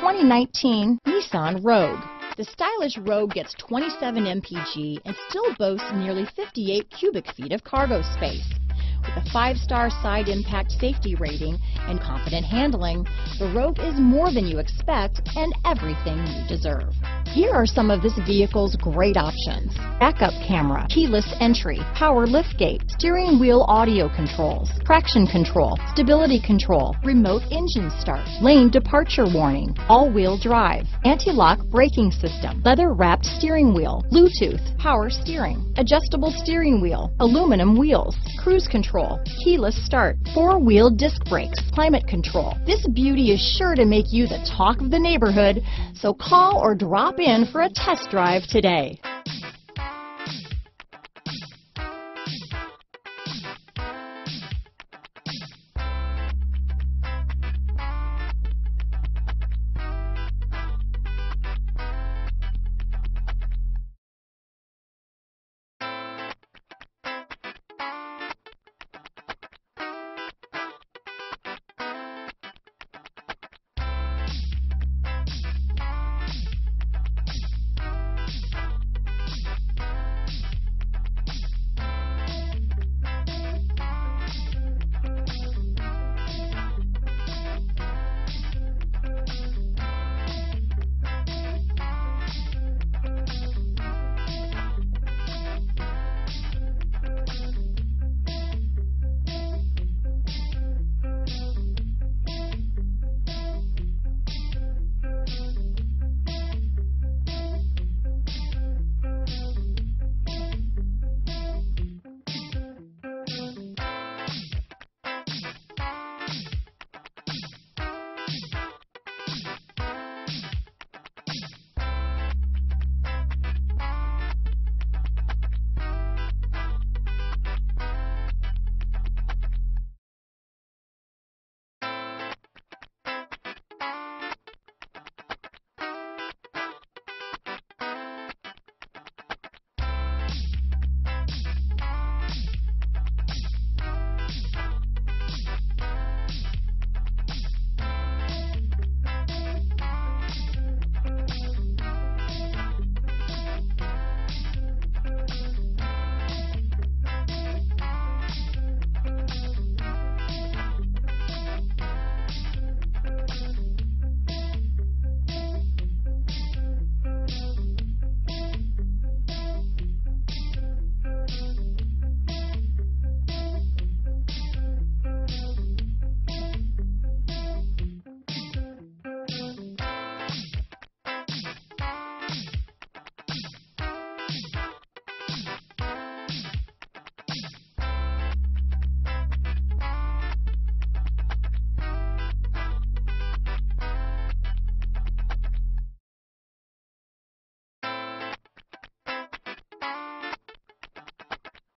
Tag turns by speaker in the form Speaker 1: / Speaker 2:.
Speaker 1: 2019 Nissan Rogue. The stylish Rogue gets 27 mpg and still boasts nearly 58 cubic feet of cargo space. With a five-star side impact safety rating and confident handling, the Rogue is more than you expect and everything you deserve. Here are some of this vehicle's great options. Backup camera, keyless entry, power liftgate, steering wheel audio controls, traction control, stability control, remote engine start, lane departure warning, all-wheel drive, anti-lock braking system, leather-wrapped steering wheel, Bluetooth, power steering, adjustable steering wheel, aluminum wheels, cruise control, keyless start, four-wheel disc brakes, climate control. This beauty is sure to make you the talk of the neighborhood, so call or drop in for a test drive today.